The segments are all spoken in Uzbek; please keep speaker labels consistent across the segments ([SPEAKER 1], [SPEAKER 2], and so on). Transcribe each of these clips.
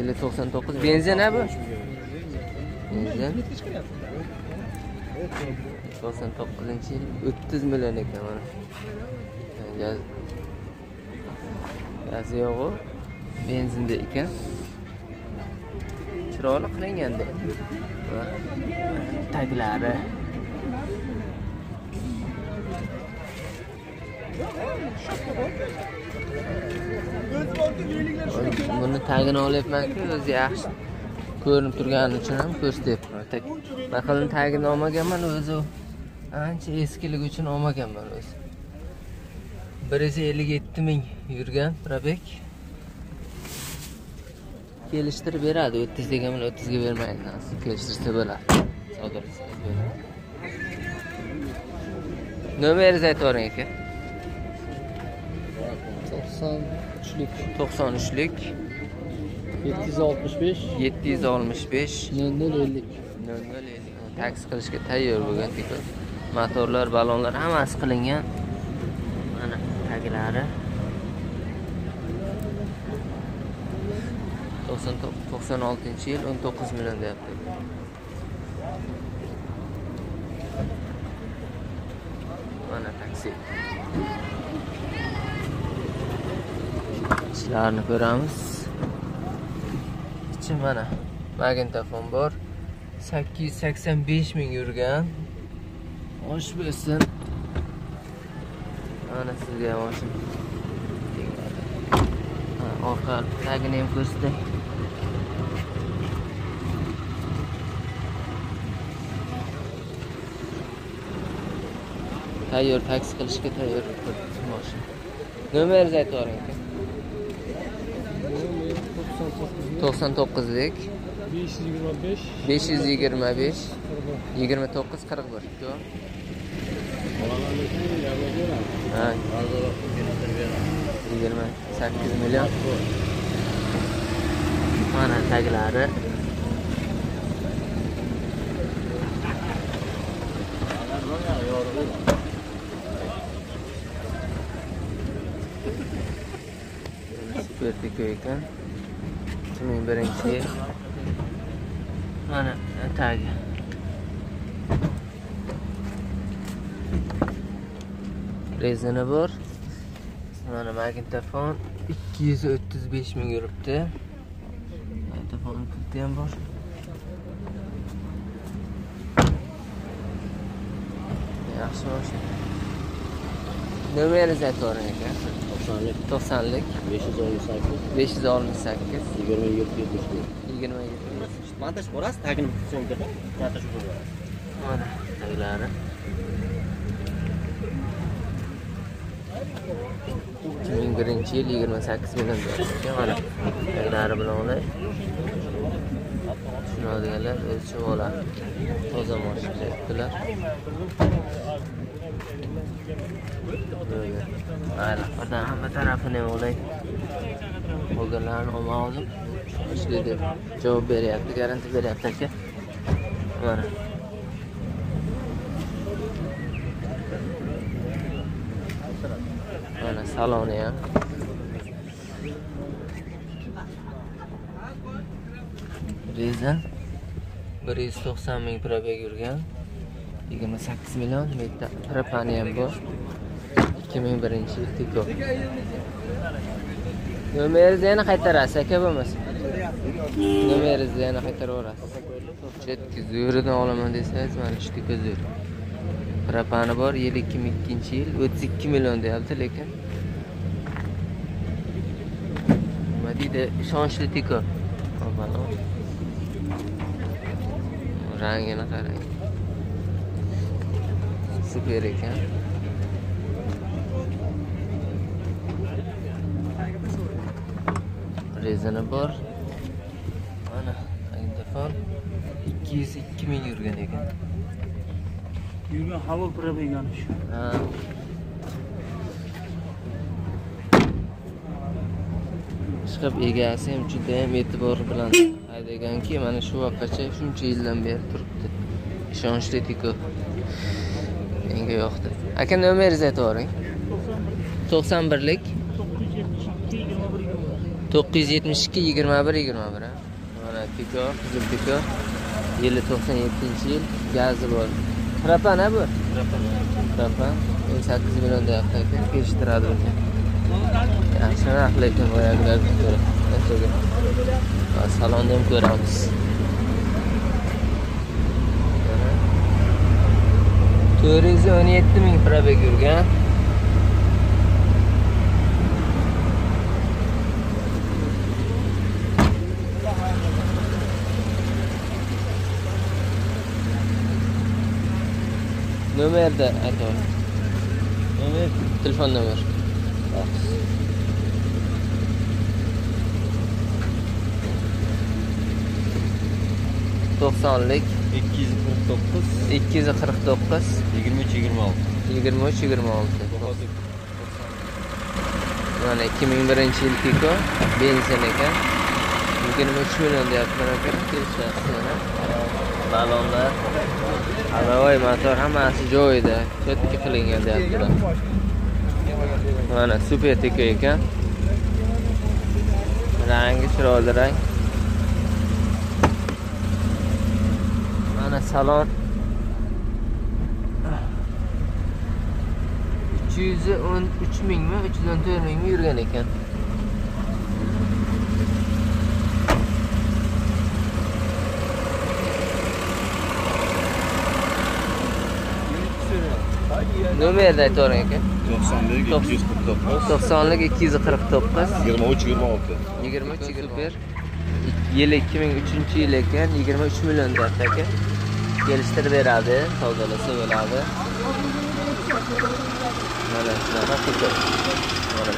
[SPEAKER 1] yili to'qson to'qqiz benzin a bu? Benzin. to'qson to'qqizinchi yil o'ttiz million ekan mana. Gaz gazi yo'g'u benzinda ekan. Chiroyli qilinganda taglari buni tagini olyapmanku o'zi yaxshi ko'rinib turgani uchun ham ko'rsatyapman baqilni tagini olmaganman o'zi ancha eskiligi uchun olmaganman o'zi. Bir yuz ellik yetti ming yurgan probek kelishtirib beradi o'ttiz degan bilan o'ttizga bermaydi kelishtirsa bo'ladi. Savdo bo'ladi nomeringizni aytib yuboring aka
[SPEAKER 2] to'qson uchlik.
[SPEAKER 1] To'qson uchlik.
[SPEAKER 2] Yetti yuz oltmish besh.
[SPEAKER 1] Yetti yuz oltmish besh.
[SPEAKER 2] Nol nol ellik.
[SPEAKER 1] Nol nol ellik. Taksi qilishga tayyor bo'lgan tipa motorlar ballonlar hammasi qilingan. Mana taglari. To'qson to- to'qson oltinchi yil o'n to'qqiz million deyapti. Mana taksi ishlarini ko'ramiz. Ichi mana magnitofon bor. sakkiz yuz sakson besh ming yurgan. Osh bo'lsin mana sizga ham oshim. Ha, orqa tagini ham ko'rsatay. Tayyor taksi qilishga tayyor mashina nomeringizni aytib yuboring aka
[SPEAKER 2] to'qson to'qqiz
[SPEAKER 1] to'qson to'qqizlik
[SPEAKER 2] besh yuz yigirma besh.
[SPEAKER 1] Besh yuz yigirma besh. Yigirma to'qqiz qirq bir. Yigirma sakkiz million. Mana taglari. Super ekan ikki ming birinchi. Yil mana tagi rezina bor mana magnitofon ikki yuz o'ttiz besh ming yuribdi. Magnitofon kiliti ham bor. Yaxshi mashina nomeringizni aytib yuboring aka
[SPEAKER 2] to'qsonlik
[SPEAKER 1] to'qsonlik
[SPEAKER 2] besh yuz oltmish sakkiz.
[SPEAKER 1] besh yuz oltmish sakkiz.
[SPEAKER 2] yigirma yetti yetmish to'rt
[SPEAKER 1] yigirma yetti
[SPEAKER 2] montaj borasiz tagini so'ngga montaj qilib
[SPEAKER 1] mana. Taglari ikki ming birinchi yil yigirma sakkiz million mana. Taglari bilan olay tushunadiganlar o'lchab oladi toza moshina deyaptilar Böyle. mayli birdan hamma tarafini ham olay qolganlarini olmadim ishli deb javob beryapti garantiya beryapti aka. Mana. Mana saloni ham. Rezin bir yuz to'qson ming probeg yurgan yigirma sakkiz million bu yerda propani ham bor. Ikki ming birinchi yil tiko. Nomeringizni yana qaytarasiz aka bo'lmasa nomeringizni yana qaytaraverasiz. Chetki olaman desangiz mana shu tiko zo'r propani bor yil ikki ming ikkinchi yil o'ttiz ikki million deyapti lekin. Nima deydi? Ishonchli tiko. Rangini qarang. Super ekan. Rezina bor. Mana magnitofon ikki yuz ikki ming yurgan ekan.
[SPEAKER 2] Yurgan havo probegani shu.
[SPEAKER 1] Ha. Chiqib egasi ham judayam e'tibor bilan haydaganki mana shu vaqtgacha shuncha yildan beri turibdi. Ishonchli tiko. Menga yoqdi. Aka nomeringizni aytib yuboring to'qson birlik to'qqiz yuz yetmish ikki yigirma bir yigirma bir mana piko qizil piko. Yili to'qson yettinchi yil gazi bor krapan a bu? Krapan o'n sakkiz million deyapti aka kelishtiradi buni yaxshi narx lekin boyagilarga ko'ra ertaga salonni ham ko'ramiz to'rt yuz o'n yetti ming probeg yurgan nomerda aytaver
[SPEAKER 2] Nomer
[SPEAKER 1] telefon nomer to'qsonlik.
[SPEAKER 2] 249
[SPEAKER 1] ikki yuz qirq to'qqiz.
[SPEAKER 2] 23 26.
[SPEAKER 1] yigirma uch yigirma olti. Mana ikki ming birinchi yil piko benzin ekan yigirma uch million deyaptilar aka kelishyapti yana balonlar aravoy motor hammasi joyida. Cho'tka qilingan deyaptilar mana super tiko ekan. Rangi chiroyli rang. Mana salon. Uch yuz o'n uch mingmi uch yuz o'n to'rt mingmi yurgan ekan. Nomerni aytavering aka.
[SPEAKER 3] 90'lik 249
[SPEAKER 1] to'qsonlik ikki yuz qirq to'qqiz.
[SPEAKER 3] 23 26
[SPEAKER 1] yigirma uch super yili ikki ming uchinchi yil ekan yigirma uch million deyapti aka. Kelishtirib beradi savdolasa bo'ladi. Mana shunaqa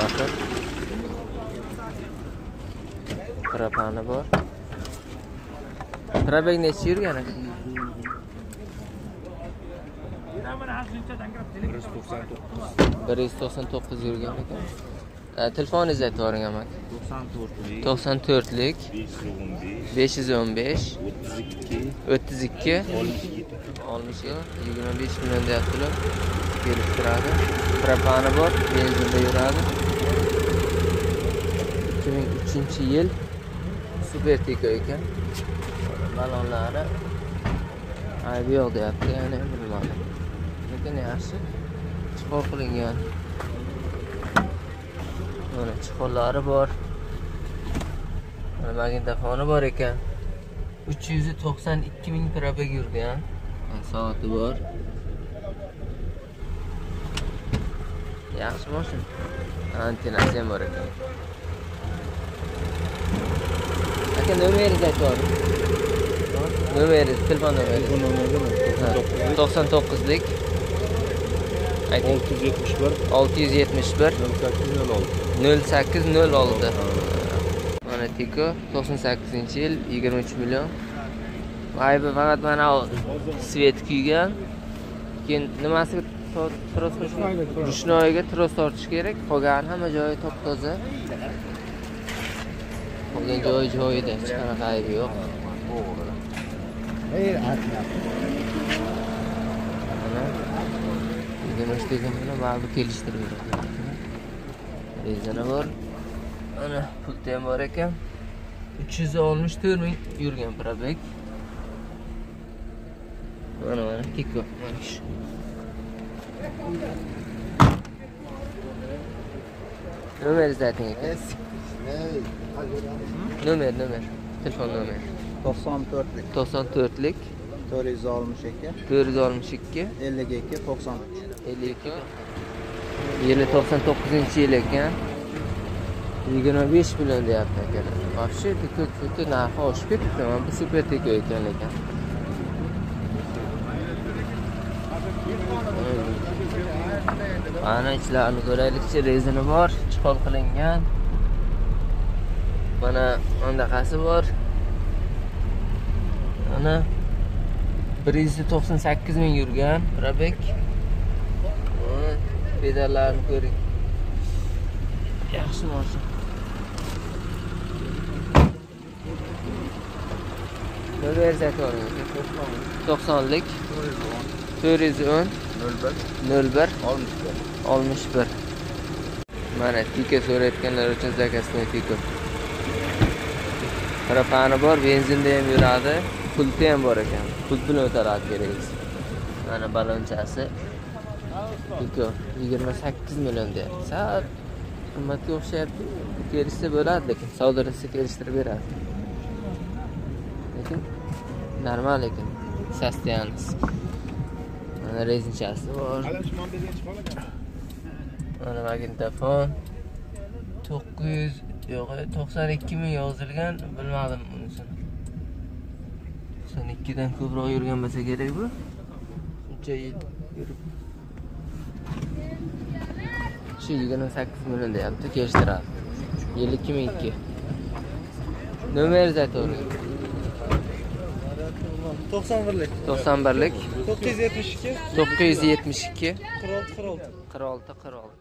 [SPEAKER 1] motor propani bor. Probeg yurgan aka
[SPEAKER 3] 199
[SPEAKER 1] bir yuz to'qson to'qqiz yurgan ekan. E, telefoningizni aytavering amaki
[SPEAKER 3] 94'lik
[SPEAKER 1] to'qson to'rtlik.
[SPEAKER 3] 515
[SPEAKER 1] besh yuz o'n besh.
[SPEAKER 3] 32
[SPEAKER 1] o'ttiz ikki.
[SPEAKER 3] 12
[SPEAKER 1] oltmish yigirma besh million deyaptilar kelib turadi. Propani bor. Benzinda yuradi. Ikki ming uchinchi yil. Super ekan. Balonlari aybi yo'q deyapti ya'ni bilmadim lekin yaxshi chiqov qilingan. Mana chiqovlari bor. Magnitofoni bor ekan. Uch yuz to'qson ikki ming probeg yurgan soati bor. Yaxshi mashina antenasi ham bor ekan. Aka nomeringizni aytib yuboring nomeringiz telefon nomeringiz to'qson to'qqizlik ayting.
[SPEAKER 3] 671
[SPEAKER 1] olti yuz yetmish bir.
[SPEAKER 3] 0806
[SPEAKER 1] nol sakkiz nol olti mana tiko to'qson sakkizinchi yil yigirma uch million. Aybi faqat mana u svet kuygan. Keyin nimasiga tros rushnoyiga tros tortish kerak. Qolgani hamma joyi top toza qolgan joyi joyida hech qanaqa aybi yo'q. Mana yigirma uch degan bilan baribir kelishtirib beradi rezina bor mana pulti ham bor ekan uch yuz oltmish to'rt ming yurgan probek mana mana tiko mana shu nomeringizni ayting aka nomer nomer telefon nomer
[SPEAKER 4] 94'lik
[SPEAKER 1] to'qson to'rtlik
[SPEAKER 4] 462
[SPEAKER 1] to'rt yuz oltmish ikki.
[SPEAKER 4] 52 90
[SPEAKER 1] ellik ikki. yili to'qson to'qqizinchi yil ekan. yigirma besh million deyapti akalar. Вообще tiko tiko narxi oshib ketibdi. Mana bu super tiko ekan lekin. Mana ichlarini ko'raylikchi rezini bor chiqol qilingan. Mana anaqasi bor. Mana bir yuz to'qson sakkiz ming yurgan probek Mana pedallarni ko'ring. Yaxshi mashina to'qsonlik. To'rt yuz o'n.
[SPEAKER 4] 01
[SPEAKER 1] nol bir.
[SPEAKER 4] 61
[SPEAKER 1] oltmish bir. Mana tika so'rayotganlar uchun zakazniy tiko. Trafani bor, benzinda ham yuradi, pulti ham bor ekan. Pul bilan o'taradi keraksa. Mana balonchasi. Iko 28 million deyapti. Sal qimmatga o'xshayapti. Kelishsa bo'ladi, lekin savdolashsa kelishtirib beradi. Lekin normal ekan. Sostoyanность. Mana rezinchasi bor. Mana magnitofon 900 yo'q 92 ming yozilgan bilmadim unisini 92 dan ko'proq yurgan bo'lsa kerak bu shuncha yil yurib. Shu 28 million deyapti kelishtiradi 52 ming ikki. Nomeringizni aytavering
[SPEAKER 5] 91lik
[SPEAKER 1] 91lik
[SPEAKER 5] 972
[SPEAKER 1] 972
[SPEAKER 5] 46 46
[SPEAKER 1] 46 46